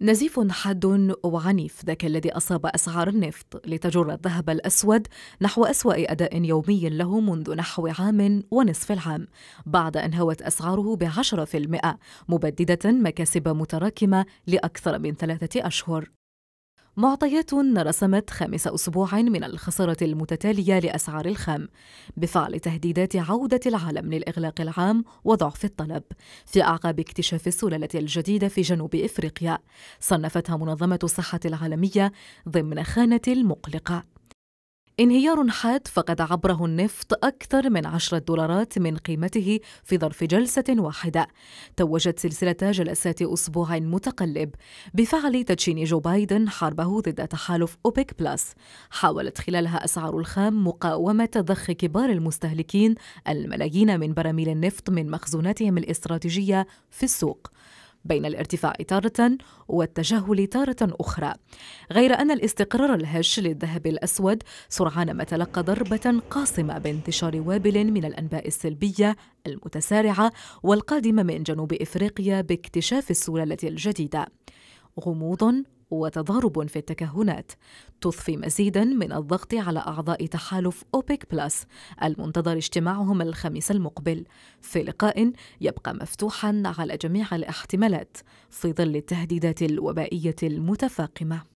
نزيف حاد وعنيف ذاك الذي أصاب أسعار النفط لتجر الذهب الأسود نحو أسوأ أداء يومي له منذ نحو عام ونصف العام بعد أن هوت أسعاره بعشرة في المئة مبددة مكاسب متراكمة لأكثر من ثلاثة أشهر. معطيات رسمت خامس أسبوع من الخسارة المتتالية لأسعار الخام بفعل تهديدات عودة العالم للإغلاق العام وضعف الطلب. في أعقاب اكتشاف السلالة الجديدة في جنوب إفريقيا صنفتها منظمة الصحة العالمية ضمن خانة المقلقة انهيار حاد فقد عبره النفط أكثر من عشرة دولارات من قيمته في ظرف جلسة واحدة. توجت سلسلة جلسات أسبوع متقلب بفعل تدشين جو بايدن حربه ضد تحالف أوبك بلس حاولت خلالها أسعار الخام مقاومة ضخ كبار المستهلكين الملايين من براميل النفط من مخزوناتهم الاستراتيجية في السوق. بين الارتفاع تارة والتجاهل تارة أخرى. غير أن الاستقرار الهش للذهب الأسود سرعان ما تلقى ضربة قاصمة بانتشار وابل من الأنباء السلبية المتسارعة والقادمة من جنوب إفريقيا باكتشاف السلالة الجديدة. غموض وتضارب في التكهنات تضفي مزيدا من الضغط على أعضاء تحالف أوبك بلس المنتظر اجتماعهم الخميس المقبل. في لقاء يبقى مفتوحا على جميع الاحتمالات في ظل التهديدات الوبائية المتفاقمة.